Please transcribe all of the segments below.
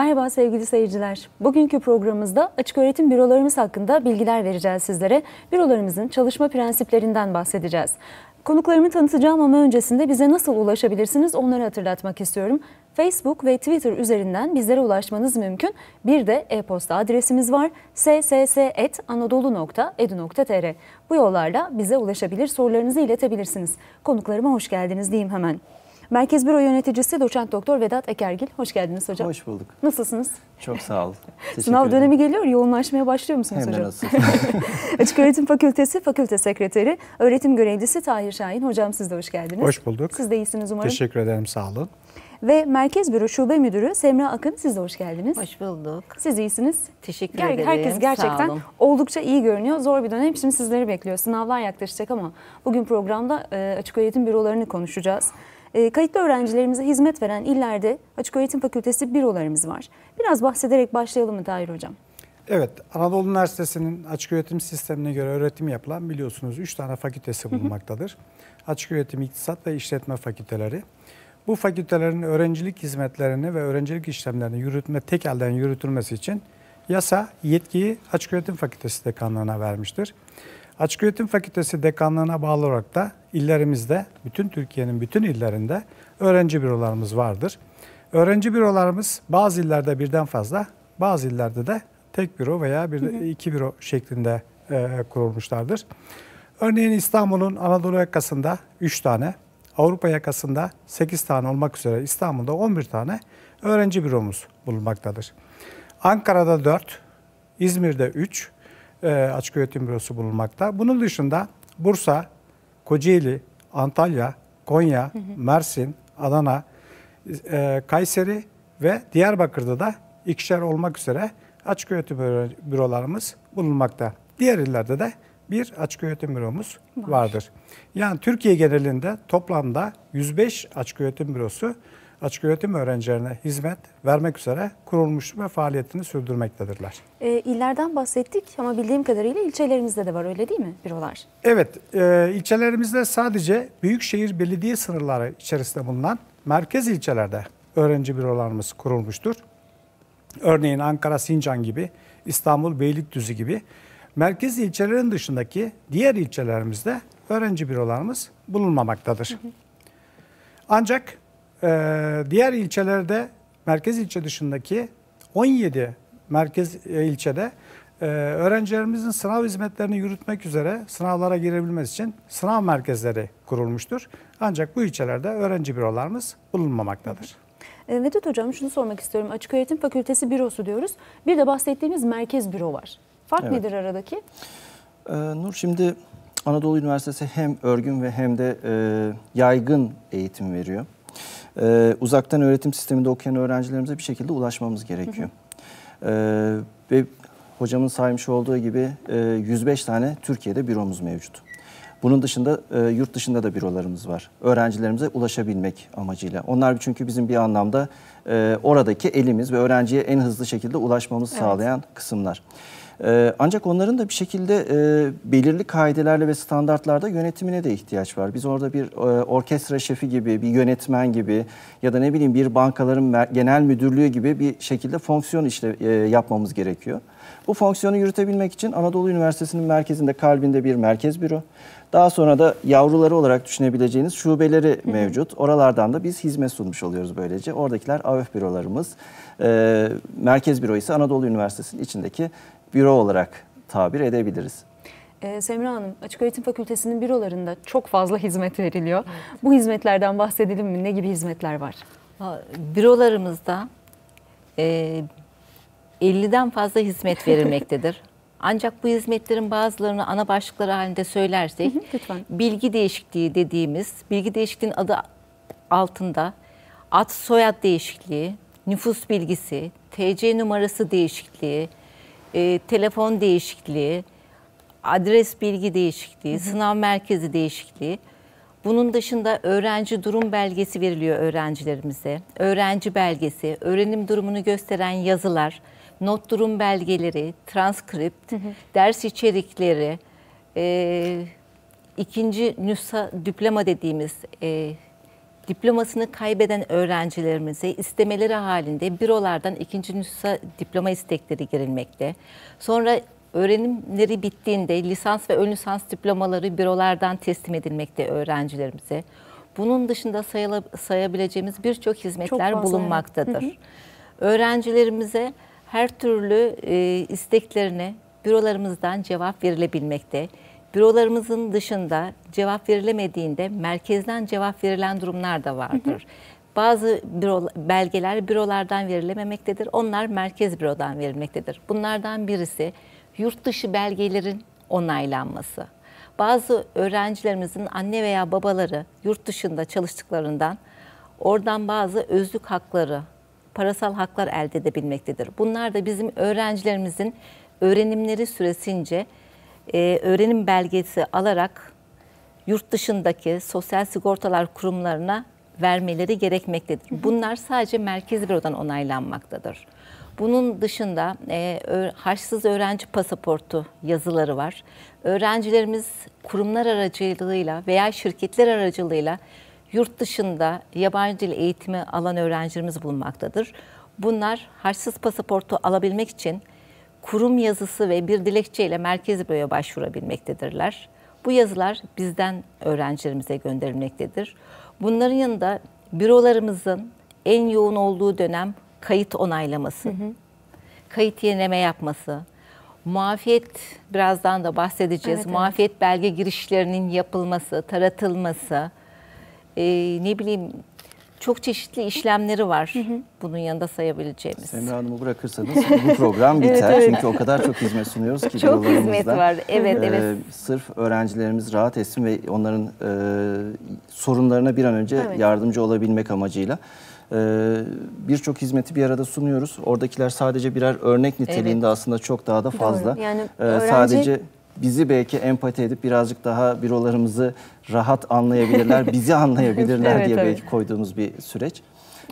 Merhaba sevgili seyirciler. Bugünkü programımızda açık öğretim bürolarımız hakkında bilgiler vereceğiz sizlere. Bürolarımızın çalışma prensiplerinden bahsedeceğiz. Konuklarımı tanıtacağım ama öncesinde bize nasıl ulaşabilirsiniz onları hatırlatmak istiyorum. Facebook ve Twitter üzerinden bizlere ulaşmanız mümkün. Bir de e-posta adresimiz var sss.anadolu.edu.tr. Bu yollarla bize ulaşabilir, sorularınızı iletebilirsiniz. Konuklarıma hoş geldiniz diyeyim hemen. Merkez Büro Yöneticisi Doçent Doktor Vedat Ekergil. Hoş geldiniz hocam. Hoş bulduk. Nasılsınız? Çok sağ ol. Sınav dönemi geliyor, yoğunlaşmaya başlıyor musunuz Hem hocam? de nasıl? Açık Öğretim Fakültesi Fakülte Sekreteri, öğretim görevlisi Tahir Şahin. Hocam siz de hoş geldiniz. Hoş bulduk. Siz de iyisiniz umarım. Teşekkür ederim sağ olun. Ve Merkez Büro Şube Müdürü Semra Akın siz de hoş geldiniz. Hoş bulduk. Siz iyisiniz. Teşekkür Ger- ederim. Herkes Sağ gerçekten olun. oldukça iyi görünüyor. Zor bir dönem. Şimdi sizleri bekliyor. Sınavlar yaklaşacak ama bugün programda e, açık öğretim bürolarını konuşacağız. E, kayıtlı öğrencilerimize hizmet veren illerde açık öğretim fakültesi bürolarımız var. Biraz bahsederek başlayalım mı Tahir Hocam? Evet, Anadolu Üniversitesi'nin açık öğretim sistemine göre öğretim yapılan biliyorsunuz 3 tane fakültesi bulunmaktadır. Açık öğretim, iktisat ve işletme fakülteleri. Bu fakültelerin öğrencilik hizmetlerini ve öğrencilik işlemlerini yürütme, tek elden yürütülmesi için yasa yetkiyi Açık Öğretim Fakültesi Dekanlığı'na vermiştir. Açık Öğretim Fakültesi Dekanlığı'na bağlı olarak da illerimizde, bütün Türkiye'nin bütün illerinde öğrenci bürolarımız vardır. Öğrenci bürolarımız bazı illerde birden fazla, bazı illerde de tek büro veya bir iki büro şeklinde e, kurulmuşlardır. Örneğin İstanbul'un Anadolu yakasında 3 tane, Avrupa yakasında 8 tane olmak üzere İstanbul'da 11 tane öğrenci büromuz bulunmaktadır. Ankara'da 4, İzmir'de 3 e, açık öğretim bürosu bulunmakta. Bunun dışında Bursa, Kocaeli, Antalya, Konya, Mersin, Adana, e, Kayseri ve Diyarbakır'da da ikişer olmak üzere açık öğretim büro- bürolarımız bulunmakta. Diğer illerde de bir açık öğretim büromuz vardır. Yani Türkiye genelinde toplamda 105 açık öğretim bürosu açık öğretim öğrencilerine hizmet vermek üzere kurulmuş ve faaliyetini sürdürmektedirler. E, illerden bahsettik ama bildiğim kadarıyla ilçelerimizde de var öyle değil mi bürolar? Evet, e, ilçelerimizde sadece büyükşehir belediye sınırları içerisinde bulunan merkez ilçelerde öğrenci bürolarımız kurulmuştur. Örneğin Ankara, Sincan gibi, İstanbul, Beylikdüzü gibi merkez ilçelerin dışındaki diğer ilçelerimizde öğrenci bürolarımız bulunmamaktadır. Ancak e, diğer ilçelerde merkez ilçe dışındaki 17 merkez e, ilçede e, öğrencilerimizin sınav hizmetlerini yürütmek üzere sınavlara girebilmesi için sınav merkezleri kurulmuştur. Ancak bu ilçelerde öğrenci bürolarımız bulunmamaktadır. E, Vedat Hocam şunu sormak istiyorum. Açık Öğretim Fakültesi bürosu diyoruz. Bir de bahsettiğimiz merkez büro var. Fark Evet. nedir aradaki? Ee, Nur şimdi Anadolu Üniversitesi hem örgün ve hem de e, yaygın eğitim veriyor. Ee, uzaktan öğretim sisteminde okuyan öğrencilerimize bir şekilde ulaşmamız gerekiyor. Ee, ve hocamın saymış olduğu gibi e, 105 tane Türkiye'de büromuz mevcut. Bunun dışında e, yurt dışında da bürolarımız var. Öğrencilerimize ulaşabilmek amacıyla. Onlar çünkü bizim bir anlamda e, oradaki elimiz ve öğrenciye en hızlı şekilde ulaşmamızı Evet. sağlayan kısımlar. E, ancak onların da bir şekilde e, belirli kaidelerle ve standartlarda yönetimine de ihtiyaç var. Biz orada bir e, orkestra şefi gibi, bir yönetmen gibi ya da ne bileyim bir bankaların genel müdürlüğü gibi bir şekilde fonksiyon işte e, yapmamız gerekiyor. Bu fonksiyonu yürütebilmek için Anadolu Üniversitesi'nin merkezinde, kalbinde bir merkez büro. Daha sonra da yavruları olarak düşünebileceğiniz şubeleri mevcut. Oralardan da biz hizmet sunmuş oluyoruz böylece. Oradakiler AÖF bürolarımız. Ee, merkez büro ise Anadolu Üniversitesi'nin içindeki büro olarak tabir edebiliriz. Ee, Semra Hanım, Açık Öğretim Fakültesi'nin bürolarında çok fazla hizmet veriliyor. Bu hizmetlerden bahsedelim mi? Ne gibi hizmetler var? Bürolarımızda e, 50'den fazla hizmet verilmektedir. Ancak bu hizmetlerin bazılarını ana başlıkları halinde söylersek, lütfen. bilgi değişikliği dediğimiz, bilgi değişikliğinin adı altında ad soyad değişikliği, nüfus bilgisi, TC numarası değişikliği, e, telefon değişikliği, adres bilgi değişikliği, sınav merkezi değişikliği. Bunun dışında öğrenci durum belgesi veriliyor öğrencilerimize. Öğrenci belgesi, öğrenim durumunu gösteren yazılar, not durum belgeleri, transkript, ders içerikleri, e, ikinci nüsa diploma dediğimiz e, diplomasını kaybeden öğrencilerimize istemeleri halinde bürolardan ikinci nüsha diploma istekleri girilmekte. Sonra öğrenimleri bittiğinde lisans ve ön lisans diplomaları bürolardan teslim edilmekte öğrencilerimize. Bunun dışında sayıla, sayabileceğimiz birçok hizmetler fazla, bulunmaktadır. evet. Öğrencilerimize her türlü e, isteklerine bürolarımızdan cevap verilebilmekte. Bürolarımızın dışında cevap verilemediğinde merkezden cevap verilen durumlar da vardır. Bazı büro, belgeler bürolardan verilememektedir. Onlar merkez bürodan verilmektedir. Bunlardan birisi yurt dışı belgelerin onaylanması. Bazı öğrencilerimizin anne veya babaları yurt dışında çalıştıklarından oradan bazı özlük hakları, parasal haklar elde edebilmektedir. Bunlar da bizim öğrencilerimizin öğrenimleri süresince e, öğrenim belgesi alarak yurt dışındaki sosyal sigortalar kurumlarına vermeleri gerekmektedir. Bunlar sadece merkez bürodan onaylanmaktadır. Bunun dışında e, harçsız öğrenci pasaportu yazıları var. Öğrencilerimiz kurumlar aracılığıyla veya şirketler aracılığıyla yurt dışında yabancı dil eğitimi alan öğrencilerimiz bulunmaktadır. Bunlar harçsız pasaportu alabilmek için kurum yazısı ve bir dilekçeyle merkez büroya başvurabilmektedirler. Bu yazılar bizden öğrencilerimize gönderilmektedir. Bunların yanında bürolarımızın en yoğun olduğu dönem kayıt onaylaması, kayıt yenileme yapması, muafiyet birazdan da bahsedeceğiz. Evet, evet. muafiyet belge girişlerinin yapılması, taratılması, e, ne bileyim çok çeşitli işlemleri var bunun yanında sayabileceğimiz. Semra Hanım'ı bırakırsanız bu program biter. Çünkü o kadar çok hizmet sunuyoruz ki Çok hizmet var. Evet, Ee, evet. Sırf öğrencilerimiz rahat etsin ve onların e, sorunlarına bir an önce Evet. yardımcı olabilmek amacıyla. e, Birçok hizmeti bir arada sunuyoruz. Oradakiler sadece birer örnek niteliğinde aslında çok daha da fazla. Yani Ee, öğrenci- Sadece bizi belki empati edip birazcık daha bürolarımızı rahat anlayabilirler, bizi anlayabilirler Evet, diye evet. belki koyduğumuz bir süreç.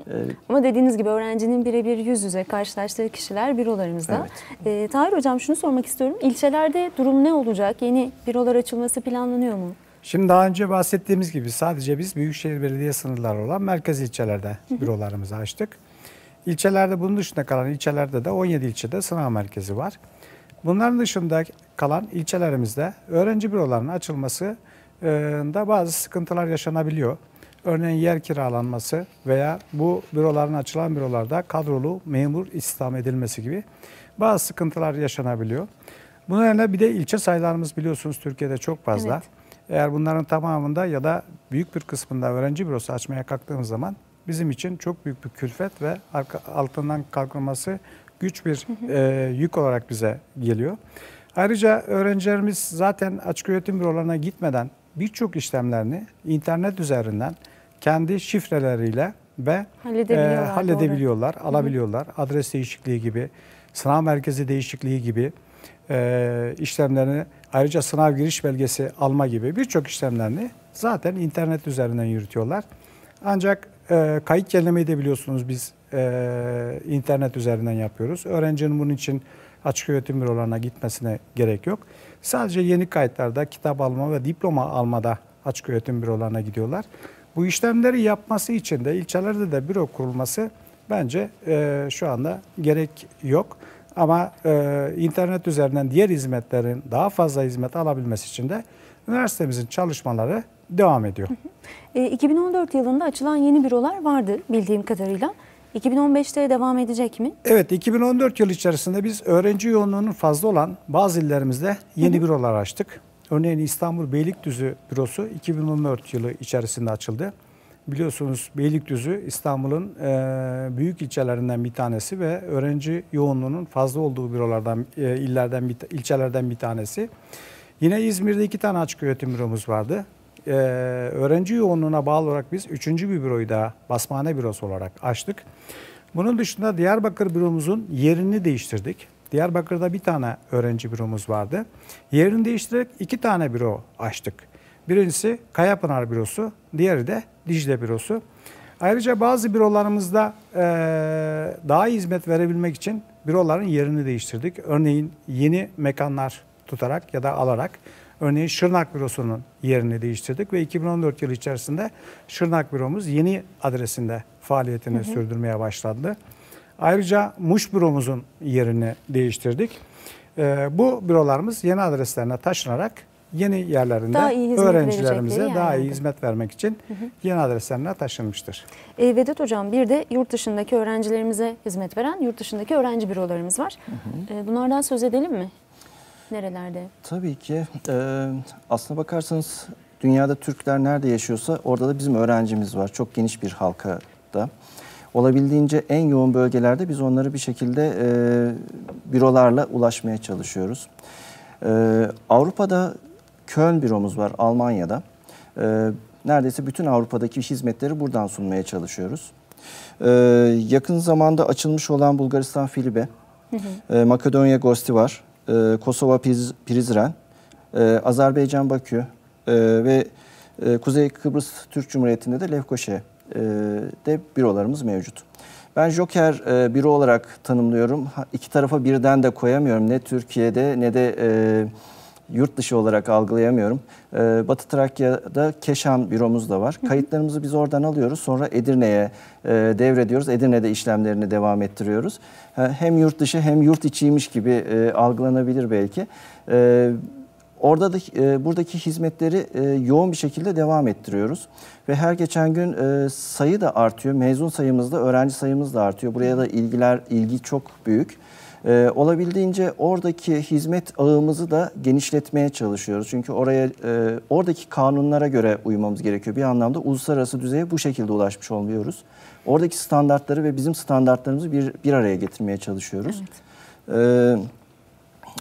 Ee, Ama dediğiniz gibi öğrencinin birebir yüz yüze karşılaştığı kişiler bürolarımızda. Ee, Tahir Hocam şunu sormak istiyorum. İlçelerde durum ne olacak? Yeni bürolar açılması planlanıyor mu? Şimdi daha önce bahsettiğimiz gibi sadece biz Büyükşehir Belediye sınırları olan merkez ilçelerde bürolarımızı açtık. İlçelerde bunun dışında kalan ilçelerde de 17 ilçede sınav merkezi var. Bunların dışında kalan ilçelerimizde öğrenci bürolarının açılması da bazı sıkıntılar yaşanabiliyor. Örneğin yer kiralanması veya bu büroların açılan bürolarda kadrolu memur istihdam edilmesi gibi bazı sıkıntılar yaşanabiliyor. Bunun yerine bir de ilçe sayılarımız biliyorsunuz Türkiye'de çok fazla. Evet. Eğer bunların tamamında ya da büyük bir kısmında öğrenci bürosu açmaya kalktığımız zaman bizim için çok büyük bir külfet ve altından kalkılması güç bir e, yük olarak bize geliyor. Ayrıca öğrencilerimiz zaten açık öğretim bürolarına gitmeden birçok işlemlerini internet üzerinden kendi şifreleriyle ve Halledebiliyorlar, e, halledebiliyorlar, alabiliyorlar. Adres değişikliği gibi, sınav merkezi değişikliği gibi e, işlemlerini ayrıca sınav giriş belgesi alma gibi birçok işlemlerini zaten internet üzerinden yürütüyorlar. Ancak e, kayıt yenilemeyi de biliyorsunuz biz e, internet üzerinden yapıyoruz. Öğrencinin bunun için açık öğretim bürolarına gitmesine gerek yok. Sadece yeni kayıtlarda kitap alma ve diploma almada açık öğretim bürolarına gidiyorlar. Bu işlemleri yapması için de ilçelerde de büro kurulması bence e, şu anda gerek yok. Ama e, internet üzerinden diğer hizmetlerin daha fazla hizmet alabilmesi için de üniversitemizin çalışmaları devam ediyor. E, 2014 yılında açılan yeni bürolar vardı bildiğim kadarıyla. 2015'te devam edecek mi? Evet 2014 yıl içerisinde biz öğrenci yoğunluğunun fazla olan bazı illerimizde yeni bürolar açtık. Örneğin İstanbul Beylikdüzü bürosu 2014 yılı içerisinde açıldı. Biliyorsunuz Beylikdüzü İstanbul'un e, büyük ilçelerinden bir tanesi ve öğrenci yoğunluğunun fazla olduğu bürolardan, e, illerden, bir, ilçelerden bir tanesi. Yine İzmir'de iki tane açık öğretim büromuz vardı. Ee, öğrenci yoğunluğuna bağlı olarak biz üçüncü bir büroyu da basmane bürosu olarak açtık. Bunun dışında Diyarbakır büromuzun yerini değiştirdik. Diyarbakır'da bir tane öğrenci büromuz vardı. Yerini değiştirerek iki tane büro açtık. Birincisi Kayapınar bürosu, diğeri de Dicle bürosu. Ayrıca bazı bürolarımızda eee, daha hizmet verebilmek için büroların yerini değiştirdik. Örneğin yeni mekanlar tutarak ya da alarak Örneğin Şırnak bürosunun yerini değiştirdik ve 2014 yılı içerisinde Şırnak büromuz yeni adresinde faaliyetini sürdürmeye başlandı. Ayrıca Muş büromuzun yerini değiştirdik. Ee, bu bürolarımız yeni adreslerine taşınarak yeni yerlerinde Daha iyi öğrencilerimize daha iyi hizmet vermek için yeni adreslerine taşınmıştır. E, Vedat Hocam bir de yurt dışındaki öğrencilerimize hizmet veren yurt dışındaki öğrenci bürolarımız var. E, bunlardan söz edelim mi? Nerelerde? Tabii ki. Ee, aslına bakarsanız dünyada Türkler nerede yaşıyorsa orada da bizim öğrencimiz var. Çok geniş bir halkada. Olabildiğince en yoğun bölgelerde biz onları bir şekilde e, bürolarla ulaşmaya çalışıyoruz. Ee, Avrupa'da Köln büromuz var, Almanya'da. Ee, neredeyse bütün Avrupa'daki hizmetleri buradan sunmaya çalışıyoruz. Ee, yakın zamanda açılmış olan Bulgaristan Filibe, e, Makedonya Gosti var, e, Kosova Priz- Prizren, e, Azerbaycan Bakü e, ve e, Kuzey Kıbrıs Türk Cumhuriyeti'nde de Lefkoşe e, de bürolarımız mevcut. Ben Joker e, büro olarak tanımlıyorum. Ha, İki tarafa birden de koyamıyorum. Ne Türkiye'de ne de e, yurt dışı olarak algılayamıyorum. E, Batı Trakya'da Keşan büromuz da var. Kayıtlarımızı biz oradan alıyoruz. Sonra Edirne'ye e, devrediyoruz. Edirne'de işlemlerini devam ettiriyoruz. Ha, Hem yurt dışı hem yurt içiymiş gibi e, algılanabilir belki. E, Orada da e, buradaki hizmetleri e, yoğun bir şekilde devam ettiriyoruz ve her geçen gün e, sayı da artıyor. Mezun sayımız da öğrenci sayımız da artıyor. Buraya da ilgiler ilgi çok büyük. E, olabildiğince oradaki hizmet ağımızı da genişletmeye çalışıyoruz. Çünkü oraya e, oradaki kanunlara göre uymamız gerekiyor. Bir anlamda uluslararası düzeye bu şekilde ulaşmış olmuyoruz. Oradaki standartları ve bizim standartlarımızı bir bir araya getirmeye çalışıyoruz. E,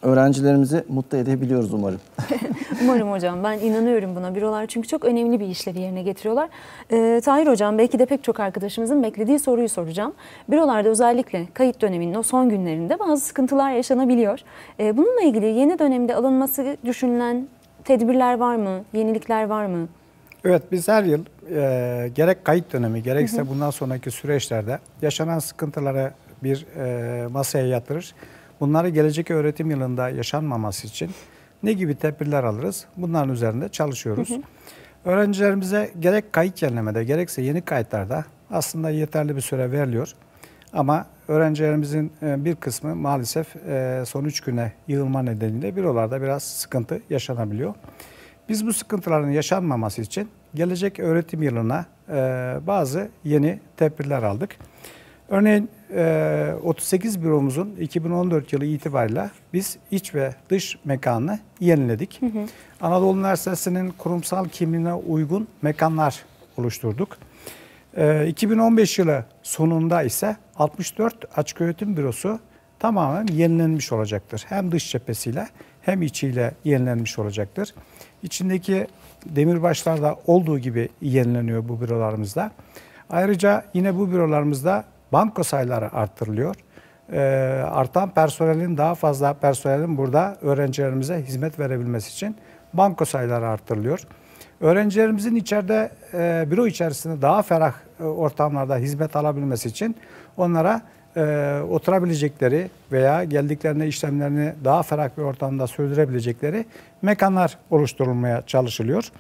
öğrencilerimizi mutlu edebiliyoruz umarım. Umarım hocam ben inanıyorum buna. Bürolar çünkü çok önemli bir işlevi yerine getiriyorlar. Ee, Tahir hocam belki de pek çok arkadaşımızın beklediği soruyu soracağım. Bürolarda özellikle kayıt döneminin o son günlerinde bazı sıkıntılar yaşanabiliyor. Ee, bununla ilgili yeni dönemde alınması düşünülen tedbirler var mı? Yenilikler var mı? Evet biz her yıl e, gerek kayıt dönemi gerekse bundan sonraki süreçlerde yaşanan sıkıntıları bir e, masaya yatırır. Bunları gelecek öğretim yılında yaşanmaması için ne gibi tedbirler alırız? Bunların üzerinde çalışıyoruz. Öğrencilerimize gerek kayıt yenilemede gerekse yeni kayıtlarda aslında yeterli bir süre veriliyor. Ama öğrencilerimizin e, bir kısmı maalesef e, son 3 güne yığılma nedeniyle bürolarda biraz sıkıntı yaşanabiliyor. Biz bu sıkıntıların yaşanmaması için gelecek öğretim yılına e, bazı yeni tedbirler aldık. Örneğin 38 büromuzun 2014 yılı itibariyle biz iç ve dış mekanını yeniledik. Anadolu Üniversitesi'nin kurumsal kimliğine uygun mekanlar oluşturduk. E, 2015 yılı sonunda ise 64 açık öğretim bürosu tamamen yenilenmiş olacaktır. Hem dış cephesiyle hem içiyle yenilenmiş olacaktır. İçindeki demirbaşlar da olduğu gibi yenileniyor bu bürolarımızda. Ayrıca yine bu bürolarımızda banko sayıları arttırılıyor. Ee, artan personelin daha fazla personelin burada öğrencilerimize hizmet verebilmesi için banko sayıları arttırılıyor. Öğrencilerimizin içeride e, büro içerisinde daha ferah e, ortamlarda hizmet alabilmesi için onlara e, oturabilecekleri veya geldiklerinde işlemlerini daha ferah bir ortamda sürdürebilecekleri mekanlar oluşturulmaya çalışılıyor.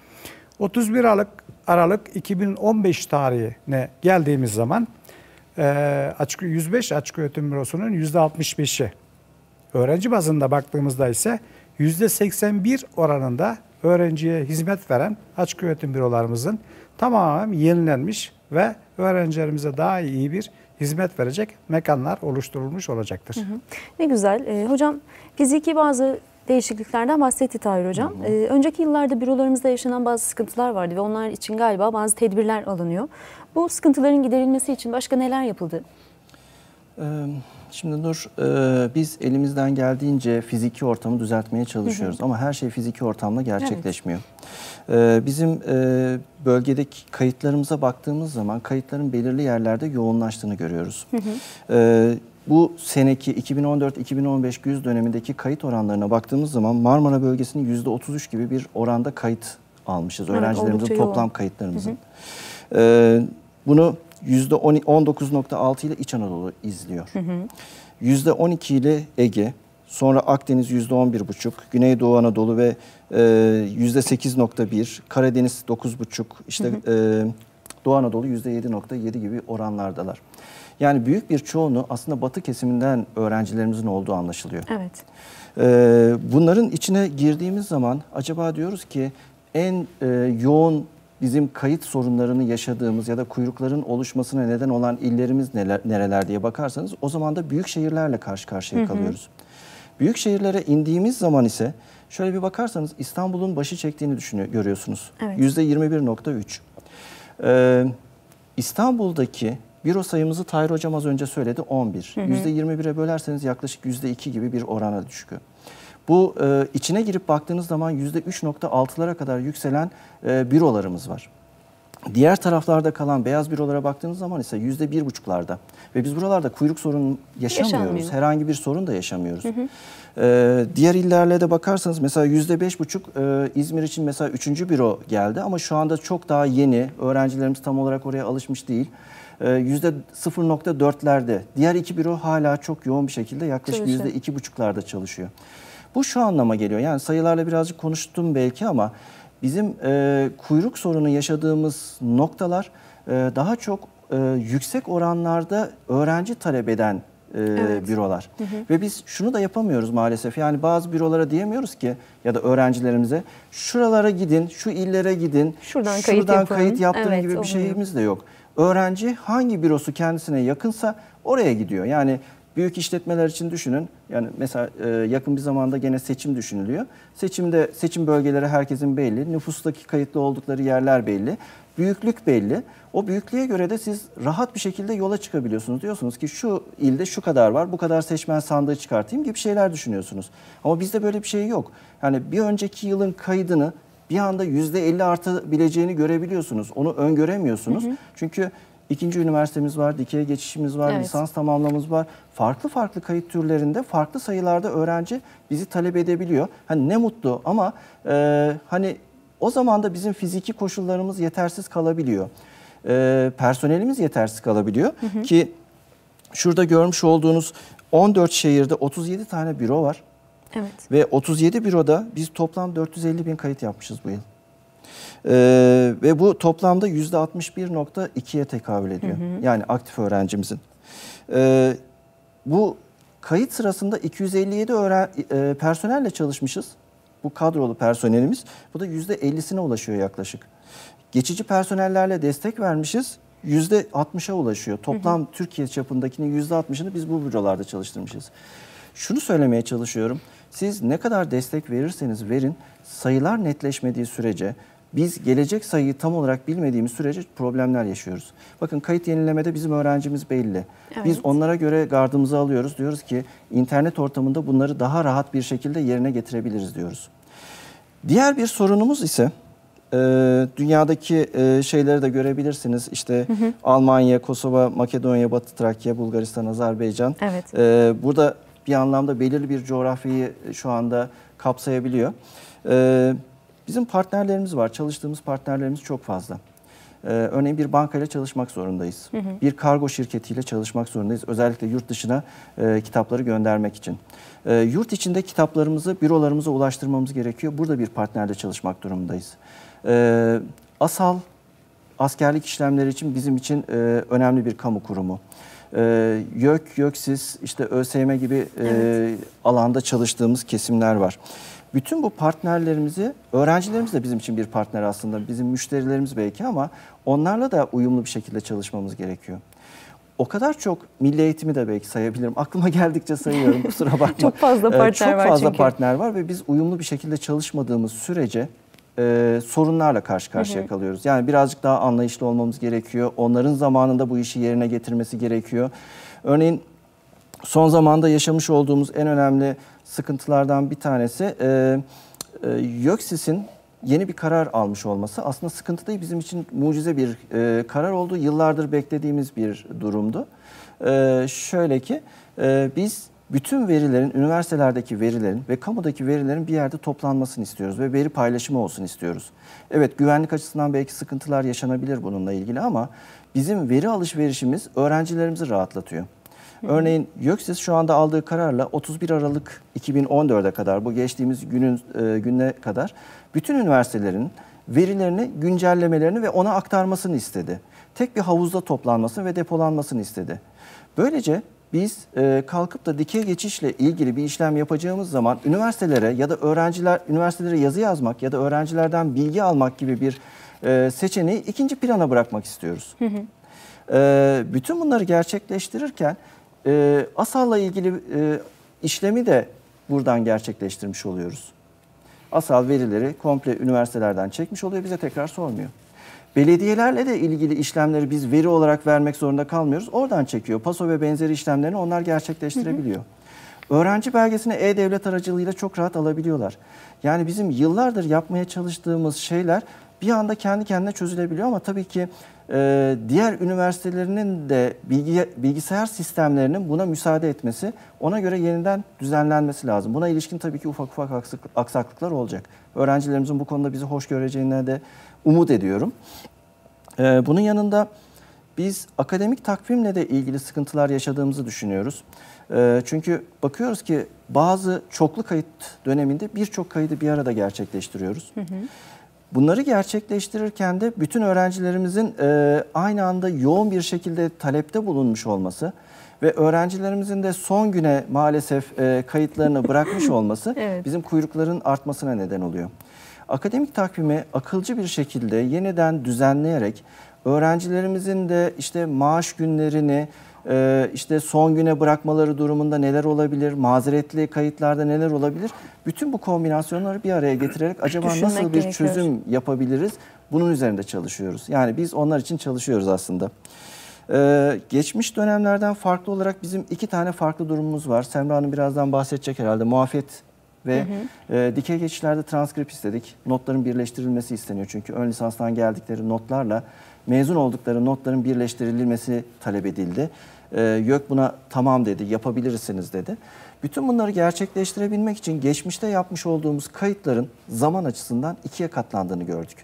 31 Aralık, Aralık 2015 tarihine geldiğimiz zaman e, açık 105 açık öğretim bürosunun %65'i öğrenci bazında baktığımızda ise %81 oranında öğrenciye hizmet veren açık öğretim bürolarımızın tamamen yenilenmiş ve öğrencilerimize daha iyi bir hizmet verecek mekanlar oluşturulmuş olacaktır. Ne güzel. Ee, hocam fiziki bazı değişikliklerden bahsetti Tahir Hocam. Ee, önceki yıllarda bürolarımızda yaşanan bazı sıkıntılar vardı ve onlar için galiba bazı tedbirler alınıyor. Bu sıkıntıların giderilmesi için başka neler yapıldı? Ee, Şimdi Nur, e, biz elimizden geldiğince fiziki ortamı düzeltmeye çalışıyoruz ama her şey fiziki ortamla gerçekleşmiyor. Ee, Bizim e, bölgedeki kayıtlarımıza baktığımız zaman kayıtların belirli yerlerde yoğunlaştığını görüyoruz. Ee, Bu seneki 2014-2015 güz dönemindeki kayıt oranlarına baktığımız zaman Marmara bölgesinin %33 gibi bir oranda kayıt almışız. Evet, Öğrencilerimizin oldukça yoğun. toplam kayıtlarımızın. Ee, bunu %19.6 ile İç Anadolu izliyor. %12 ile Ege, Sonra Akdeniz %11,5, Güneydoğu Anadolu ve e, %8,1, Karadeniz 9,5, işte e, Doğu Anadolu %7,7 gibi oranlardalar. Yani büyük bir çoğunluğu aslında batı kesiminden öğrencilerimizin olduğu anlaşılıyor. Evet. Ee, bunların içine girdiğimiz zaman acaba diyoruz ki en e, yoğun bizim kayıt sorunlarını yaşadığımız ya da kuyrukların oluşmasına neden olan illerimiz neler, nereler diye bakarsanız o zaman da büyük şehirlerle karşı karşıya kalıyoruz. Büyük şehirlere indiğimiz zaman ise şöyle bir bakarsanız İstanbul'un başı çektiğini düşünüyor, görüyorsunuz. Evet. %21.3. Ee, İstanbul'daki büro sayımızı Tahir Hocam az önce söyledi 11. %21'e bölerseniz yaklaşık %2 gibi bir orana düşüyor. Bu e, içine girip baktığınız zaman %3.6'lara kadar yükselen e, bürolarımız var. Diğer taraflarda kalan beyaz bürolara baktığınız zaman ise yüzde bir buçuklarda. Ve biz buralarda kuyruk sorunu yaşamıyoruz. Yaşanmıyor. Herhangi bir sorun da yaşamıyoruz. Ee, diğer illerle de bakarsanız mesela yüzde beş buçuk e, İzmir için mesela üçüncü büro geldi. Ama şu anda çok daha yeni. Öğrencilerimiz tam olarak oraya alışmış değil. Ee, Yüzde 0.4'lerde. Diğer iki büro hala çok yoğun bir şekilde yaklaşık Çalışıyor. yüzde iki buçuklarda çalışıyor. Bu şu anlama geliyor. Yani sayılarla birazcık konuştum belki ama bizim e, kuyruk sorunu yaşadığımız noktalar e, daha çok e, yüksek oranlarda öğrenci talep eden e, Evet. bürolar. Ve biz şunu da yapamıyoruz maalesef. Yani bazı bürolara diyemiyoruz ki ya da öğrencilerimize şuralara gidin, şu illere gidin, Şuradan kayıt şuradan kayıt yaptırın Evet, gibi bir şeyimiz de yok. Öğrenci hangi bürosu kendisine yakınsa oraya gidiyor. Yani büyük işletmeler için düşünün. Yani mesela e, yakın bir zamanda gene seçim düşünülüyor. Seçimde seçim bölgeleri herkesin belli. Nüfustaki kayıtlı oldukları yerler belli. Büyüklük belli. O büyüklüğe göre de siz rahat bir şekilde yola çıkabiliyorsunuz. Diyorsunuz ki şu ilde şu kadar var, bu kadar seçmen sandığı çıkartayım gibi şeyler düşünüyorsunuz. Ama bizde böyle bir şey yok. Yani bir önceki yılın kaydını bir anda %50 artabileceğini görebiliyorsunuz. Onu öngöremiyorsunuz. Çünkü ikinci üniversitemiz var, dikey geçişimiz var, Evet. lisans tamamlamamız var. Farklı farklı kayıt türlerinde farklı sayılarda öğrenci bizi talep edebiliyor. Hani ne mutlu ama e, hani o zaman da bizim fiziki koşullarımız yetersiz kalabiliyor. E, personelimiz yetersiz kalabiliyor ki şurada görmüş olduğunuz 14 şehirde 37 tane büro var. Evet. Ve 37 büroda biz toplam 450 bin kayıt yapmışız bu yıl. Ee, ve bu toplamda %61.2'ye tekabül ediyor. Yani aktif öğrencimizin. Ee, bu kayıt sırasında 257 öğren e, personelle çalışmışız. Bu kadrolu personelimiz. Bu da %50'sine ulaşıyor yaklaşık. Geçici personellerle destek vermişiz. %60'a ulaşıyor. Toplam Türkiye çapındakinin %60'ını biz bu bürolarda çalıştırmışız. Şunu söylemeye çalışıyorum. Siz ne kadar destek verirseniz verin, sayılar netleşmediği sürece biz gelecek sayıyı tam olarak bilmediğimiz sürece problemler yaşıyoruz. Bakın kayıt yenilemede bizim öğrencimiz belli. Biz Evet. onlara göre gardımızı alıyoruz. Diyoruz ki internet ortamında bunları daha rahat bir şekilde yerine getirebiliriz diyoruz. Diğer bir sorunumuz ise e, dünyadaki e, şeyleri de görebilirsiniz. İşte Almanya, Kosova, Makedonya, Batı Trakya, Bulgaristan, Azerbaycan. Evet. E, burada bir anlamda belirli bir coğrafyayı şu anda kapsayabiliyor. E, bizim partnerlerimiz var. Çalıştığımız partnerlerimiz çok fazla. Ee, örneğin bir bankayla çalışmak zorundayız. Bir kargo şirketiyle çalışmak zorundayız. Özellikle yurt dışına e, kitapları göndermek için. E, yurt içinde kitaplarımızı bürolarımıza ulaştırmamız gerekiyor. Burada bir partnerle çalışmak durumundayız. E, ASAL askerlik işlemleri için bizim için e, önemli bir kamu kurumu. E, YÖK, YÖKSİS, işte ÖSYM gibi e, alanda çalıştığımız kesimler var. Bütün bu partnerlerimizi, öğrencilerimiz de bizim için bir partner aslında. Bizim müşterilerimiz belki ama onlarla da uyumlu bir şekilde çalışmamız gerekiyor. O kadar çok milli eğitimi de belki sayabilirim. Aklıma geldikçe sayıyorum kusura bakma. Çok fazla Ee, partner çok var fazla çünkü. partner var ve biz uyumlu bir şekilde çalışmadığımız sürece e, sorunlarla karşı karşıya kalıyoruz. Yani birazcık daha anlayışlı olmamız gerekiyor. Onların zamanında bu işi yerine getirmesi gerekiyor. Örneğin son zamanda yaşamış olduğumuz en önemli sıkıntılardan bir tanesi e, e, YÖKSİS'in yeni bir karar almış olması. Aslında sıkıntı değil bizim için mucize bir e, karar oldu. Yıllardır beklediğimiz bir durumdu. E, şöyle ki e, biz bütün verilerin, üniversitelerdeki verilerin ve kamudaki verilerin bir yerde toplanmasını istiyoruz ve veri paylaşımı olsun istiyoruz. Evet güvenlik açısından belki sıkıntılar yaşanabilir bununla ilgili ama bizim veri alışverişimiz öğrencilerimizi rahatlatıyor. Örneğin YÖKSES şu anda aldığı kararla 31 Aralık 2014'e kadar bu geçtiğimiz günün e, gününe kadar bütün üniversitelerin verilerini güncellemelerini ve ona aktarmasını istedi. Tek bir havuzda toplanmasını ve depolanmasını istedi. Böylece biz e, kalkıp da dikey geçişle ilgili bir işlem yapacağımız zaman üniversitelere ya da öğrenciler üniversitelere yazı yazmak ya da öğrencilerden bilgi almak gibi bir e, seçeneği ikinci plana bırakmak istiyoruz. E, bütün bunları gerçekleştirirken e, ASAL'la ilgili e, işlemi de buradan gerçekleştirmiş oluyoruz. ASAL verileri komple üniversitelerden çekmiş oluyor bize tekrar sormuyor. Belediyelerle de ilgili işlemleri biz veri olarak vermek zorunda kalmıyoruz. Oradan çekiyor. Paso ve benzeri işlemlerini onlar gerçekleştirebiliyor. Öğrenci belgesini e-devlet aracılığıyla çok rahat alabiliyorlar. Yani bizim yıllardır yapmaya çalıştığımız şeyler bir anda kendi kendine çözülebiliyor ama tabii ki e, diğer üniversitelerinin de bilgi, bilgisayar sistemlerinin buna müsaade etmesi, ona göre yeniden düzenlenmesi lazım. Buna ilişkin tabii ki ufak ufak aksaklıklar olacak. Öğrencilerimizin bu konuda bizi hoş göreceğine de umut ediyorum. Ee, bunun yanında biz akademik takvimle de ilgili sıkıntılar yaşadığımızı düşünüyoruz. Ee, çünkü bakıyoruz ki bazı çoklu kayıt döneminde birçok kaydı bir arada gerçekleştiriyoruz. Hı hı. Bunları gerçekleştirirken de bütün öğrencilerimizin e, aynı anda yoğun bir şekilde talepte bulunmuş olması ve öğrencilerimizin de son güne maalesef e, kayıtlarını bırakmış olması evet. bizim kuyrukların artmasına neden oluyor akademik takvimi akılcı bir şekilde yeniden düzenleyerek öğrencilerimizin de işte maaş günlerini e, işte son güne bırakmaları durumunda neler olabilir, mazeretli kayıtlarda neler olabilir? Bütün bu kombinasyonları bir araya getirerek acaba Düşünmek nasıl bir gerekiyor. çözüm yapabiliriz? Bunun üzerinde çalışıyoruz. Yani biz onlar için çalışıyoruz aslında. Ee, geçmiş dönemlerden farklı olarak bizim iki tane farklı durumumuz var. Semra Hanım birazdan bahsedecek herhalde. Muafiyet ve hı hı. E, dikey geçişlerde transkript istedik. Notların birleştirilmesi isteniyor çünkü ön lisanstan geldikleri notlarla mezun oldukları notların birleştirilmesi talep edildi. E, YÖK buna tamam dedi, yapabilirsiniz dedi. Bütün bunları gerçekleştirebilmek için geçmişte yapmış olduğumuz kayıtların zaman açısından ikiye katlandığını gördük.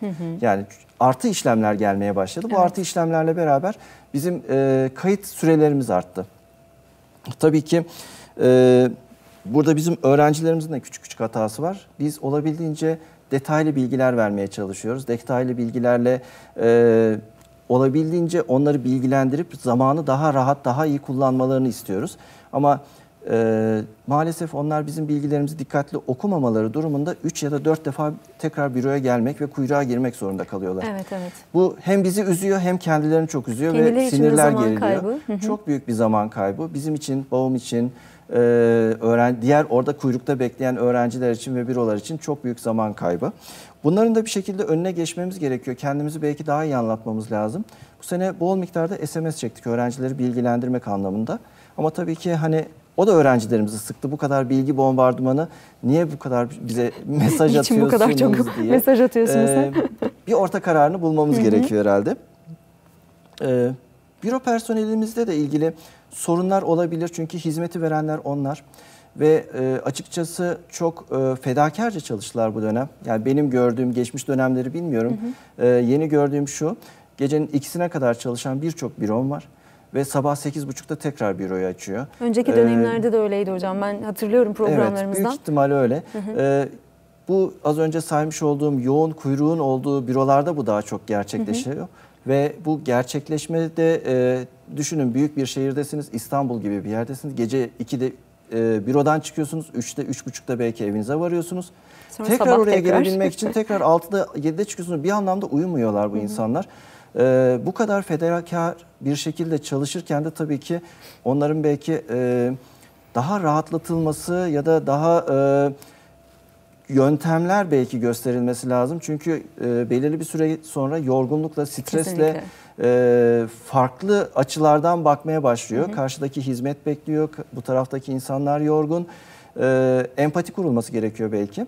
Hı hı. Yani artı işlemler gelmeye başladı. Evet. Bu artı işlemlerle beraber bizim e, kayıt sürelerimiz arttı. Tabii ki e, Burada bizim öğrencilerimizin de küçük küçük hatası var. Biz olabildiğince detaylı bilgiler vermeye çalışıyoruz. Detaylı bilgilerle e, olabildiğince onları bilgilendirip zamanı daha rahat, daha iyi kullanmalarını istiyoruz. Ama e, maalesef onlar bizim bilgilerimizi dikkatli okumamaları durumunda 3 ya da 4 defa tekrar büroya gelmek ve kuyruğa girmek zorunda kalıyorlar. Evet, evet. Bu hem bizi üzüyor hem kendilerini çok üzüyor Kendileri ve sinirler geriliyor. Kaybı. Çok büyük bir zaman kaybı. Bizim için, babam için, e, öğren diğer orada kuyrukta bekleyen öğrenciler için ve bürolar için çok büyük zaman kaybı. Bunların da bir şekilde önüne geçmemiz gerekiyor. Kendimizi belki daha iyi anlatmamız lazım. Bu sene bol miktarda SMS çektik öğrencileri bilgilendirmek anlamında. Ama tabii ki hani o da öğrencilerimizi sıktı. Bu kadar bilgi bombardımanı niye bu kadar bize mesaj atıyorsunuz bu kadar çok diye. mesaj atıyorsunuz? Ee, bir orta kararını bulmamız gerekiyor herhalde. Ee, büro personelimizde de ilgili sorunlar olabilir çünkü hizmeti verenler onlar ve e, açıkçası çok e, fedakarca çalıştılar bu dönem. Yani benim gördüğüm geçmiş dönemleri bilmiyorum. Hı hı. E, yeni gördüğüm şu gecenin ikisine kadar çalışan birçok bürom var ve sabah 8.30'da tekrar büroyu açıyor. Önceki dönemlerde ee, de öyleydi hocam. Ben hatırlıyorum programlarımızdan. Evet, büyük ihtimal öyle. Hı hı. Ee, bu az önce saymış olduğum yoğun kuyruğun olduğu bürolarda bu daha çok gerçekleşiyor. Hı hı. Ve bu gerçekleşmede e, düşünün büyük bir şehirdesiniz, İstanbul gibi bir yerdesiniz. Gece 2'de e, bürodan çıkıyorsunuz, 3'te, 3.30'da belki evinize varıyorsunuz. Sonra tekrar oraya tekrar. gelebilmek için tekrar 6'da, 7'de çıkıyorsunuz. Bir anlamda uyumuyorlar bu Hı-hı. insanlar. E, bu kadar fedakar bir şekilde çalışırken de tabii ki onların belki e, daha rahatlatılması ya da daha... E, yöntemler belki gösterilmesi lazım. Çünkü e, belirli bir süre sonra yorgunlukla, stresle e, farklı açılardan bakmaya başlıyor. Hı hı. Karşıdaki hizmet bekliyor, bu taraftaki insanlar yorgun. E, empati kurulması gerekiyor belki.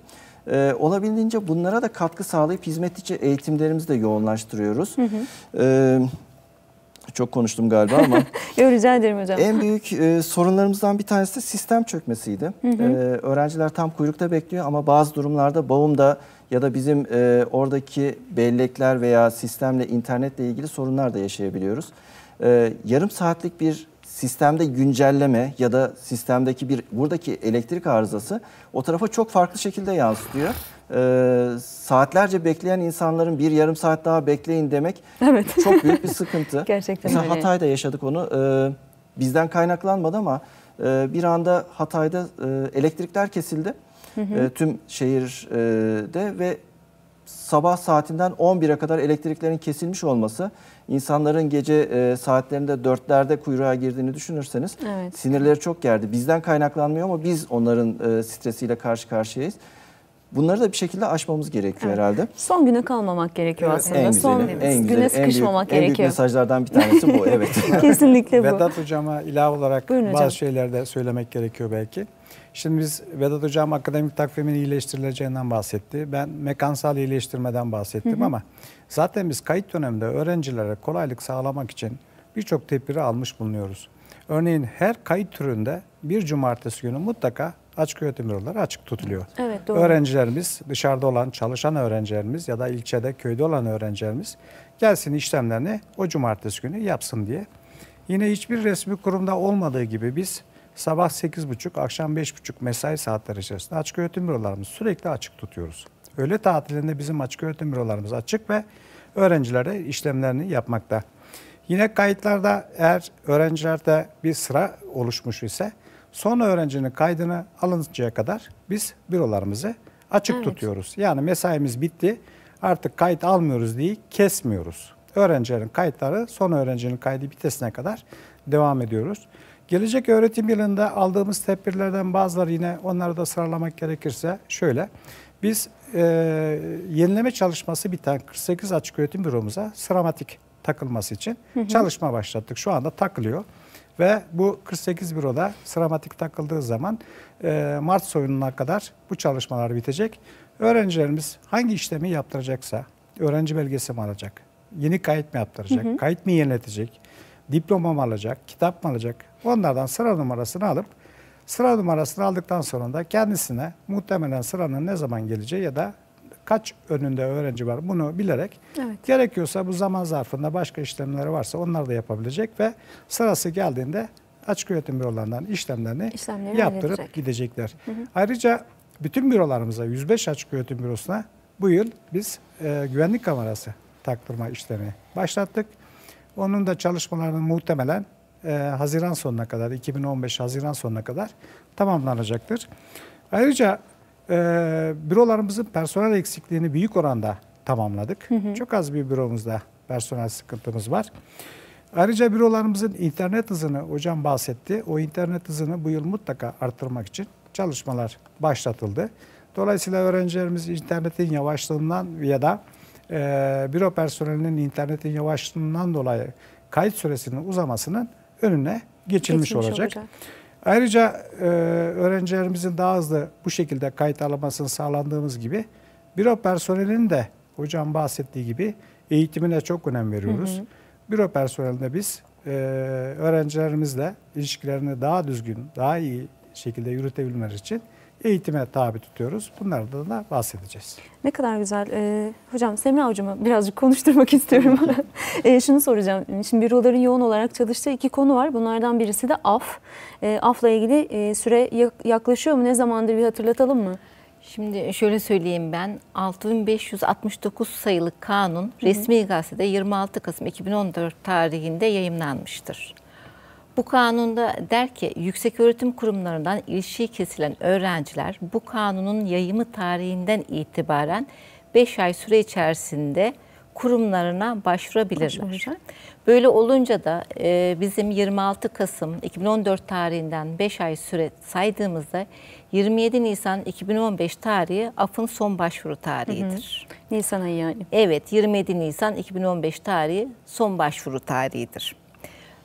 E, olabildiğince bunlara da katkı sağlayıp hizmet içi eğitimlerimizi de yoğunlaştırıyoruz. Hı hı. E, çok konuştum galiba ama. Yok rica ederim hocam. En büyük e, sorunlarımızdan bir tanesi de sistem çökmesiydi. Hı hı. E, öğrenciler tam kuyrukta bekliyor ama bazı durumlarda bağımda ya da bizim e, oradaki bellekler veya sistemle, internetle ilgili sorunlar da yaşayabiliyoruz. E, yarım saatlik bir sistemde güncelleme ya da sistemdeki bir buradaki elektrik arızası o tarafa çok farklı şekilde yansıtıyor. Ee, saatlerce bekleyen insanların bir yarım saat daha bekleyin demek Evet. çok büyük bir sıkıntı. Gerçekten Mesela öyle. Hatay'da yaşadık onu. Ee, bizden kaynaklanmadı ama e, bir anda Hatay'da e, elektrikler kesildi. E, tüm şehirde ve sabah saatinden 11'e kadar elektriklerin kesilmiş olması insanların gece e, saatlerinde dörtlerde kuyruğa girdiğini düşünürseniz Evet. sinirleri çok gerdi. Bizden kaynaklanmıyor ama biz onların e, stresiyle karşı karşıyayız. Bunları da bir şekilde aşmamız gerekiyor Evet. herhalde. Son güne kalmamak gerekiyor Evet, aslında. En güzeli, Son en güzeli, güne en büyük, sıkışmamak en büyük gerekiyor. mesajlardan bir tanesi bu. Evet. Kesinlikle bu. Vedat Hocam'a ilave olarak Buyurun hocam. bazı şeyler de söylemek gerekiyor belki. Şimdi biz Vedat Hocam akademik takvimin iyileştirileceğinden bahsetti. Ben mekansal iyileştirmeden bahsettim ama zaten biz kayıt döneminde öğrencilere kolaylık sağlamak için birçok tedbiri almış bulunuyoruz. Örneğin her kayıt türünde bir cumartesi günü mutlaka açık öğretim büroları açık tutuluyor. Evet, doğru. Öğrencilerimiz, dışarıda olan çalışan öğrencilerimiz ya da ilçede, köyde olan öğrencilerimiz gelsin işlemlerini o cumartesi günü yapsın diye. Yine hiçbir resmi kurumda olmadığı gibi biz sabah 8.30, akşam 5.30 mesai saatleri içerisinde açık öğretim bürolarımızı sürekli açık tutuyoruz. Öğle tatilinde bizim açık öğretim bürolarımız açık ve öğrencilere işlemlerini yapmakta. Yine kayıtlarda eğer öğrencilerde bir sıra oluşmuş ise son öğrencinin kaydını alıncaya kadar biz bürolarımızı açık Evet. tutuyoruz. Yani mesaimiz bitti artık kayıt almıyoruz diye kesmiyoruz. Öğrencilerin kayıtları son öğrencinin kaydı bitesine kadar devam ediyoruz. Gelecek öğretim yılında aldığımız tedbirlerden bazıları yine onları da sıralamak gerekirse şöyle. Biz e, yenileme çalışması biten 48 açık öğretim büromuza sıramatik takılması için çalışma başlattık. Şu anda takılıyor. Ve bu 48 büroda sıramatik takıldığı zaman e, Mart sonuna kadar bu çalışmalar bitecek. Öğrencilerimiz hangi işlemi yaptıracaksa, öğrenci belgesi mi alacak, yeni kayıt mı yaptıracak, kayıt mı yeniletecek, diploma mı alacak, kitap mı alacak, onlardan sıra numarasını alıp sıra numarasını aldıktan sonra da kendisine muhtemelen sıranın ne zaman geleceği ya da kaç önünde öğrenci var bunu bilerek Evet. gerekiyorsa bu zaman zarfında başka işlemleri varsa onları da yapabilecek ve sırası geldiğinde açık öğretim bürolarından işlemlerini İşlemleri yaptırıp halledecek. gidecekler. Ayrıca bütün bürolarımıza 105 açık öğretim bürosuna bu yıl biz e, güvenlik kamerası taktırma işlemi başlattık. Onun da çalışmalarının muhtemelen e, Haziran sonuna kadar, 2015 Haziran sonuna kadar tamamlanacaktır. Ayrıca e, bürolarımızın personel eksikliğini büyük oranda tamamladık. Çok az bir büromuzda personel sıkıntımız var. Ayrıca bürolarımızın internet hızını hocam bahsetti. O internet hızını bu yıl mutlaka arttırmak için çalışmalar başlatıldı. Dolayısıyla öğrencilerimiz internetin yavaşlığından ya da e, büro personelinin internetin yavaşlığından dolayı kayıt süresinin uzamasının önüne geçilmiş, Geçilmiş olacak. olacak. Ayrıca e, öğrencilerimizin daha hızlı bu şekilde kayıt alınmasını sağlandığımız gibi büro personelinin de hocam bahsettiği gibi eğitimine çok önem veriyoruz. Büro personelinde biz e, öğrencilerimizle ilişkilerini daha düzgün, daha iyi şekilde yürütebilmeleri için eğitime tabi tutuyoruz. Bunlardan da bahsedeceğiz. Ne kadar güzel. Ee, hocam Semra hocamı birazcık konuşturmak istiyorum. Ee, şunu soracağım. Şimdi büroların yoğun olarak çalıştığı iki konu var. Bunlardan birisi de af. Ee, afla ilgili e, süre yak- yaklaşıyor mu? Ne zamandır bir hatırlatalım mı? Şimdi şöyle söyleyeyim ben 6569 sayılı kanun resmi gazetede 26 Kasım 2014 tarihinde yayımlanmıştır. Bu kanunda der ki yüksek öğretim kurumlarından ilişiği kesilen öğrenciler bu kanunun yayımı tarihinden itibaren 5 ay süre içerisinde kurumlarına başvurabilirler. Başvuracak. Böyle olunca da e, bizim 26 Kasım 2014 tarihinden 5 ay süre saydığımızda 27 Nisan 2015 tarihi AF'ın son başvuru tarihidir. Nisan ayı yani. Evet 27 Nisan 2015 tarihi son başvuru tarihidir.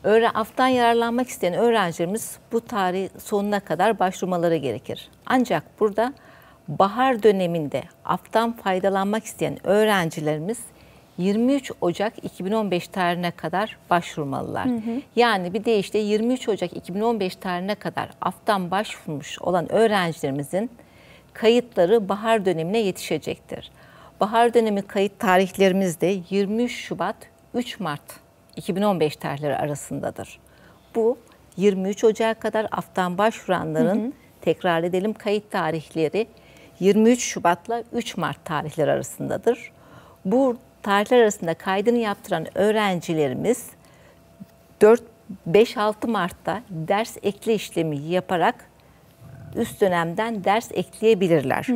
Öğre aftan yararlanmak isteyen öğrencilerimiz bu tarih sonuna kadar başvurmaları gerekir. Ancak burada bahar döneminde aftan faydalanmak isteyen öğrencilerimiz 23 Ocak 2015 tarihine kadar başvurmalılar. Yani bir deyişle 23 Ocak 2015 tarihine kadar aftan başvurmuş olan öğrencilerimizin kayıtları bahar dönemine yetişecektir. Bahar dönemi kayıt tarihlerimiz de 23 Şubat 3 Mart 2015 tarihleri arasındadır. Bu 23 Ocağı kadar aftan başvuranların tekrar edelim kayıt tarihleri 23 Şubat'la 3 Mart tarihleri arasındadır. Bu tarihler arasında kaydını yaptıran öğrencilerimiz 4 5-6 Mart'ta ders ekle işlemi yaparak üst dönemden ders ekleyebilirler.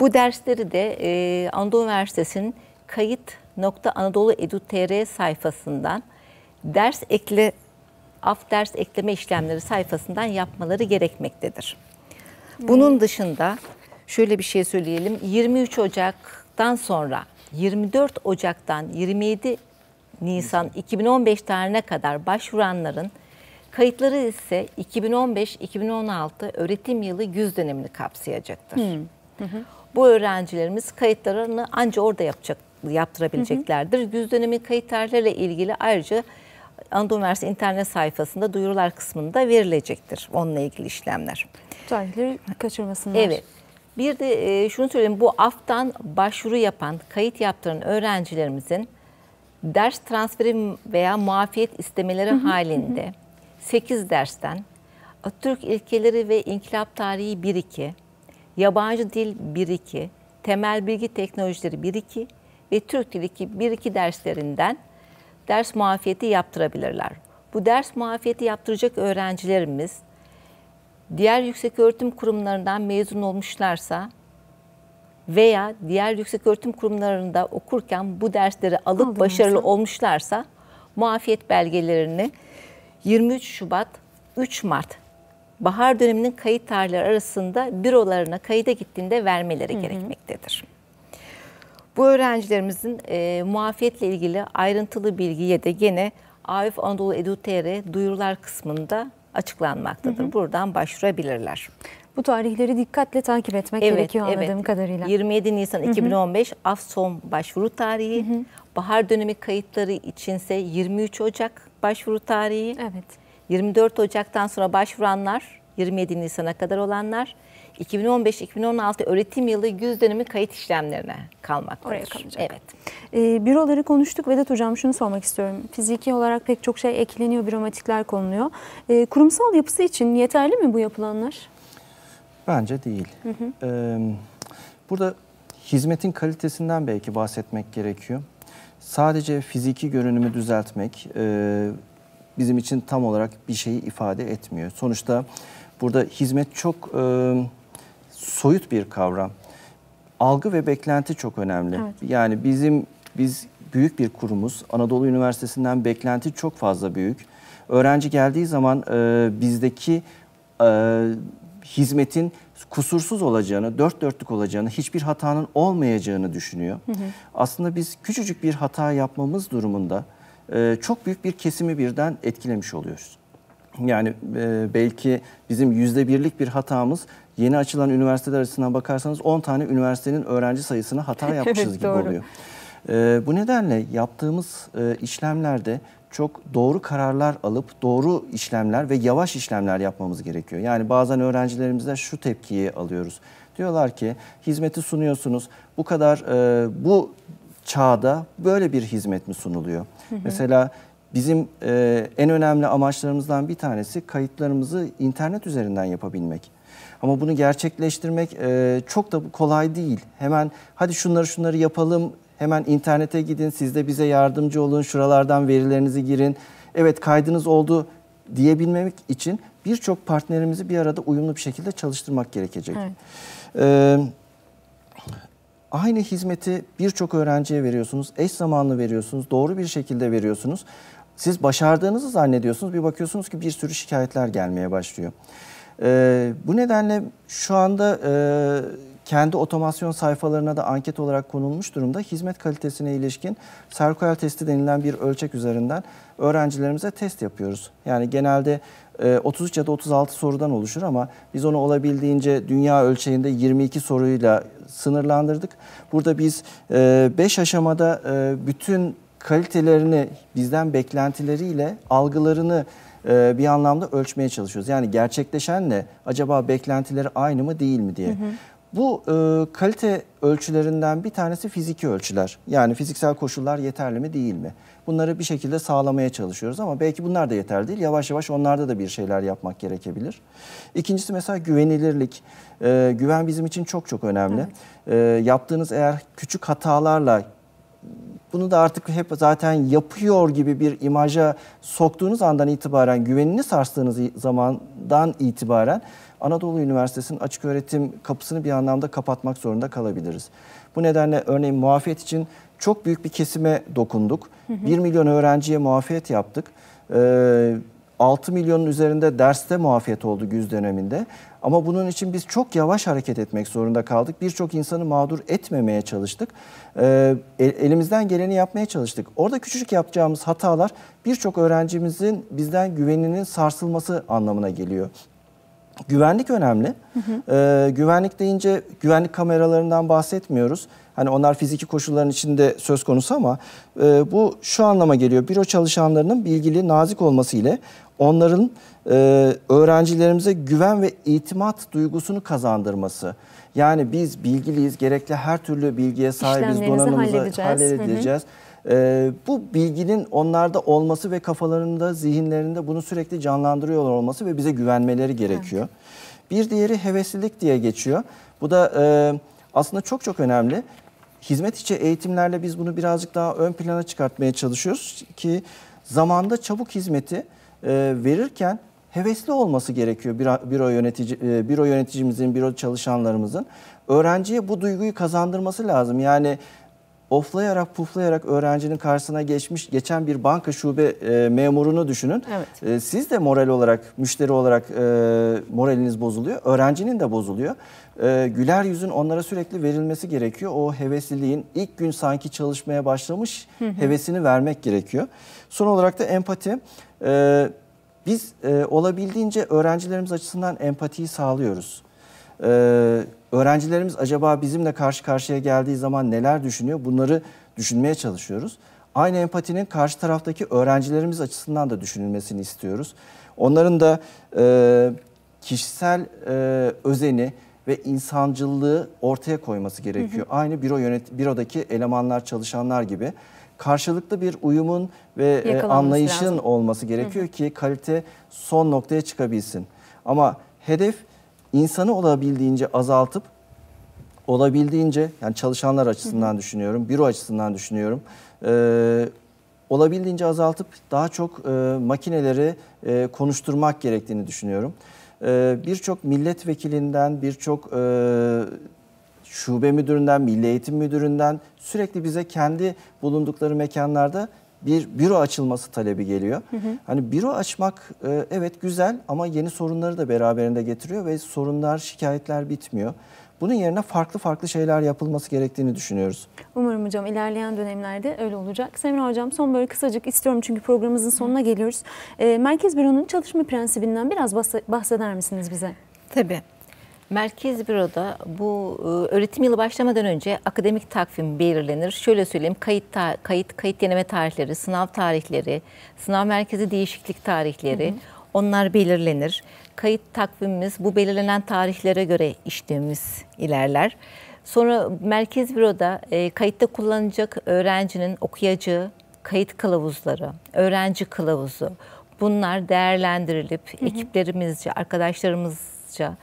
Bu dersleri de e, Anadolu Üniversitesi'nin kayıt.anadolu.edu.tr sayfasından ders ekle af ders ekleme işlemleri sayfasından yapmaları gerekmektedir. Bunun dışında şöyle bir şey söyleyelim. 23 Ocak'tan sonra 24 Ocak'tan 27 Nisan 2015 tarihine kadar başvuranların kayıtları ise 2015-2016 öğretim yılı güz dönemini kapsayacaktır. Bu öğrencilerimiz kayıtlarını ancak orada yapacak, yaptırabileceklerdir. Güz dönemi kayıt tarihleriyle ilgili ayrıca Anadolu Üniversitesi internet sayfasında duyurular kısmında verilecektir onunla ilgili işlemler. Tarihleri kaçırmasınlar. Evet. Bir de e, şunu söyleyeyim bu aftan başvuru yapan, kayıt yaptıran öğrencilerimizin ders transferi veya muafiyet istemeleri halinde 8 dersten Atatürk ilkeleri ve İnkılap tarihi 1-2, yabancı dil 1-2, temel bilgi teknolojileri 1-2 ve Türk dili 1-2 derslerinden ders muafiyeti yaptırabilirler. Bu ders muafiyeti yaptıracak öğrencilerimiz diğer yüksek öğretim kurumlarından mezun olmuşlarsa veya diğer yüksek öğretim kurumlarında okurken bu dersleri alıp Aldılarsa. başarılı olmuşlarsa muafiyet belgelerini 23 Şubat 3 Mart bahar döneminin kayıt tarihleri arasında bürolarına kayıda gittiğinde vermeleri gerekmektedir. Bu öğrencilerimizin e, muafiyetle ilgili ayrıntılı bilgiye de gene AÜF Anadolu Edu.tr duyurular kısmında açıklanmaktadır. Buradan başvurabilirler. Bu tarihleri dikkatle takip etmek gerekiyor anladığım kadarıyla. 27 Nisan 2015 af son başvuru tarihi. Bahar dönemi kayıtları içinse 23 Ocak başvuru tarihi. Evet. 24 Ocak'tan sonra başvuranlar 27 Nisan'a kadar olanlar 2015-2016 öğretim yılı güz dönemi kayıt işlemlerine kalmaktadır. Oraya kalacak. Evet. Ee, büroları konuştuk. Vedat Hocam şunu sormak istiyorum. Fiziki olarak pek çok şey ekleniyor, büromatikler konuluyor. Ee, kurumsal yapısı için yeterli mi bu yapılanlar? Bence değil. Ee, burada hizmetin kalitesinden belki bahsetmek gerekiyor. Sadece fiziki görünümü düzeltmek e, bizim için tam olarak bir şeyi ifade etmiyor. Sonuçta burada hizmet çok e, soyut bir kavram. Algı ve beklenti çok önemli. Evet. Yani bizim biz büyük bir kurumuz. Anadolu Üniversitesi'nden beklenti çok fazla büyük. Öğrenci geldiği zaman e, bizdeki e, hizmetin kusursuz olacağını, dört dörtlük olacağını, hiçbir hatanın olmayacağını düşünüyor. Aslında biz küçücük bir hata yapmamız durumunda e, çok büyük bir kesimi birden etkilemiş oluyoruz. Yani e, belki bizim yüzde birlik bir hatamız yeni açılan üniversiteler açısından bakarsanız 10 tane üniversitenin öğrenci sayısına hata yapmışız Evet, gibi doğru. oluyor. E, bu nedenle yaptığımız e, işlemlerde çok doğru kararlar alıp doğru işlemler ve yavaş işlemler yapmamız gerekiyor. Yani bazen öğrencilerimizden şu tepkiyi alıyoruz. Diyorlar ki hizmeti sunuyorsunuz bu kadar e, bu çağda böyle bir hizmet mi sunuluyor? Mesela bizim e, en önemli amaçlarımızdan bir tanesi kayıtlarımızı internet üzerinden yapabilmek. Ama bunu gerçekleştirmek e, çok da kolay değil. Hemen hadi şunları şunları yapalım, hemen internete gidin, siz de bize yardımcı olun, şuralardan verilerinizi girin. Evet kaydınız oldu diyebilmek için birçok partnerimizi bir arada uyumlu bir şekilde çalıştırmak gerekecek. Evet. Ee, aynı hizmeti birçok öğrenciye veriyorsunuz, eş zamanlı veriyorsunuz, doğru bir şekilde veriyorsunuz. Siz başardığınızı zannediyorsunuz, bir bakıyorsunuz ki bir sürü şikayetler gelmeye başlıyor. Ee, bu nedenle şu anda e, kendi otomasyon sayfalarına da anket olarak konulmuş durumda. Hizmet kalitesine ilişkin Serkoel testi denilen bir ölçek üzerinden öğrencilerimize test yapıyoruz. Yani genelde e, 33 ya da 36 sorudan oluşur ama biz onu olabildiğince dünya ölçeğinde 22 soruyla sınırlandırdık. Burada biz 5 aşamada e, bütün kalitelerini bizden beklentileriyle algılarını e, bir anlamda ölçmeye çalışıyoruz. Yani gerçekleşenle acaba beklentileri aynı mı değil mi diye. Bu e, kalite ölçülerinden bir tanesi fiziki ölçüler. Yani fiziksel koşullar yeterli mi değil mi? Bunları bir şekilde sağlamaya çalışıyoruz ama belki bunlar da yeterli değil. Yavaş yavaş onlarda da bir şeyler yapmak gerekebilir. İkincisi mesela güvenilirlik. E, güven bizim için çok çok önemli. E, yaptığınız eğer küçük hatalarla bunu da artık hep zaten yapıyor gibi bir imaja soktuğunuz andan itibaren güvenini sarstığınız zamandan itibaren Anadolu Üniversitesi'nin açık öğretim kapısını bir anlamda kapatmak zorunda kalabiliriz. Bu nedenle örneğin muafiyet için çok büyük bir kesime dokunduk. Hı hı. 1 milyon öğrenciye muafiyet yaptık. Ee, 6 milyonun üzerinde derste muafiyet oldu güz döneminde. Ama bunun için biz çok yavaş hareket etmek zorunda kaldık. Birçok insanı mağdur etmemeye çalıştık. Ee, elimizden geleni yapmaya çalıştık. Orada küçücük yapacağımız hatalar birçok öğrencimizin bizden güveninin sarsılması anlamına geliyor. Güvenlik önemli. Hı hı. Ee, güvenlik deyince güvenlik kameralarından bahsetmiyoruz. Hani onlar fiziki koşulların içinde söz konusu ama e, bu şu anlama geliyor. Büro çalışanlarının bilgili, nazik olması ile onların e, öğrencilerimize güven ve itimat duygusunu kazandırması. Yani biz bilgiliyiz, gerekli her türlü bilgiye sahibiz, donanımızı halledeceğiz. halledeceğiz. Hı hı. Ee, bu bilginin onlarda olması ve kafalarında, zihinlerinde bunu sürekli canlandırıyor olması ve bize güvenmeleri gerekiyor. Evet. Bir diğeri heveslilik diye geçiyor. Bu da e, aslında çok çok önemli. Hizmet içi eğitimlerle biz bunu birazcık daha ön plana çıkartmaya çalışıyoruz ki zamanda çabuk hizmeti e, verirken hevesli olması gerekiyor büro yönetici e, büro yöneticimizin, büro çalışanlarımızın. Öğrenciye bu duyguyu kazandırması lazım. Yani oflayarak puflayarak öğrencinin karşısına geçmiş geçen bir banka şube e, memurunu düşünün. Evet. E, siz de moral olarak, müşteri olarak e, moraliniz bozuluyor. Öğrencinin de bozuluyor. E, güler yüzün onlara sürekli verilmesi gerekiyor. O hevesliliğin ilk gün sanki çalışmaya başlamış hı hı. hevesini vermek gerekiyor. Son olarak da empati. E, biz e, olabildiğince öğrencilerimiz açısından empatiyi sağlıyoruz. Ee, öğrencilerimiz acaba bizimle karşı karşıya geldiği zaman neler düşünüyor? Bunları düşünmeye çalışıyoruz. Aynı empatinin karşı taraftaki öğrencilerimiz açısından da düşünülmesini istiyoruz. Onların da e, kişisel e, özeni ve insancılığı ortaya koyması gerekiyor. Hı hı. Aynı büro yönet bürodaki elemanlar, çalışanlar gibi karşılıklı bir uyumun ve e, anlayışın lazım. olması gerekiyor hı hı. ki kalite son noktaya çıkabilsin. Ama hedef insanı olabildiğince azaltıp olabildiğince yani çalışanlar açısından düşünüyorum, büro açısından düşünüyorum. E, olabildiğince azaltıp daha çok e, makineleri e, konuşturmak gerektiğini düşünüyorum. E, birçok milletvekilinden, birçok e, şube müdüründen, milli eğitim müdüründen sürekli bize kendi bulundukları mekanlarda bir büro açılması talebi geliyor. Hı hı. Hani büro açmak e, evet güzel ama yeni sorunları da beraberinde getiriyor ve sorunlar, şikayetler bitmiyor. Bunun yerine farklı farklı şeyler yapılması gerektiğini düşünüyoruz. Umarım hocam ilerleyen dönemlerde öyle olacak. Semra hocam son böyle kısacık istiyorum çünkü programımızın sonuna geliyoruz. E, Merkez Büro'nun çalışma prensibinden biraz bahseder misiniz bize? Tabii. Merkez Büro'da bu e, öğretim yılı başlamadan önce akademik takvim belirlenir. Şöyle söyleyeyim kayıt kayıt kayıt deneme tarihleri, sınav tarihleri, sınav merkezi değişiklik tarihleri hı hı. onlar belirlenir. Kayıt takvimimiz bu belirlenen tarihlere göre işlemimiz ilerler. Sonra Merkez Büro'da e, kayıtta kullanacak öğrencinin okuyacağı kayıt kılavuzları, öğrenci kılavuzu bunlar değerlendirilip hı hı. ekiplerimizce, arkadaşlarımızca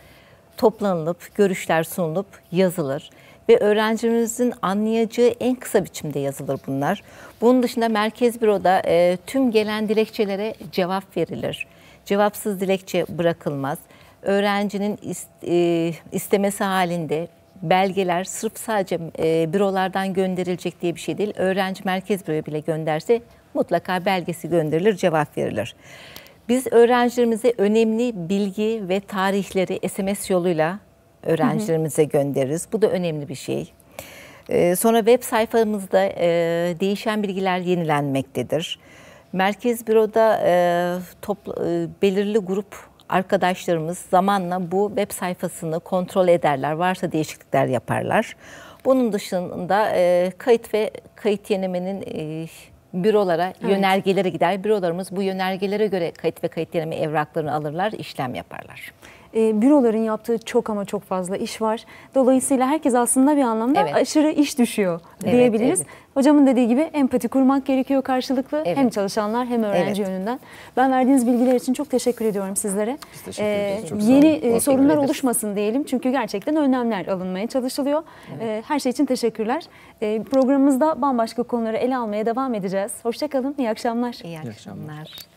toplanılıp, görüşler sunulup yazılır ve öğrencimizin anlayacağı en kısa biçimde yazılır bunlar. Bunun dışında Merkez Büro'da e, tüm gelen dilekçelere cevap verilir. Cevapsız dilekçe bırakılmaz. Öğrencinin ist, e, istemesi halinde belgeler sırf sadece e, bürolardan gönderilecek diye bir şey değil. Öğrenci Merkez Büro'ya bile gönderse mutlaka belgesi gönderilir, cevap verilir. Biz öğrencilerimize önemli bilgi ve tarihleri SMS yoluyla öğrencilerimize göndeririz. Bu da önemli bir şey. Ee, sonra web sayfamızda e, değişen bilgiler yenilenmektedir. Merkez Büro'da e, topla, e, belirli grup arkadaşlarımız zamanla bu web sayfasını kontrol ederler. Varsa değişiklikler yaparlar. Bunun dışında kayıt ve kayıt yenilemenin e, bürolara, evet. yönergelere gider. Bürolarımız bu yönergelere göre kayıt ve kayıt deneme evraklarını alırlar, işlem yaparlar. E, büroların yaptığı çok ama çok fazla iş var. Dolayısıyla herkes aslında bir anlamda Evet. aşırı iş düşüyor Evet, diyebiliriz. evet. Hocamın dediği gibi empati kurmak gerekiyor karşılıklı. Evet. Hem çalışanlar hem öğrenci Evet. yönünden. Ben verdiğiniz bilgiler için çok teşekkür ediyorum sizlere. Biz teşekkür ederiz. Çok yeni e, sorunlar ederiz. oluşmasın diyelim. Çünkü gerçekten önlemler alınmaya çalışılıyor. E, her şey için teşekkürler. E, programımızda bambaşka konuları ele almaya devam edeceğiz. Hoşçakalın, iyi akşamlar. İyi akşamlar. akşamlar.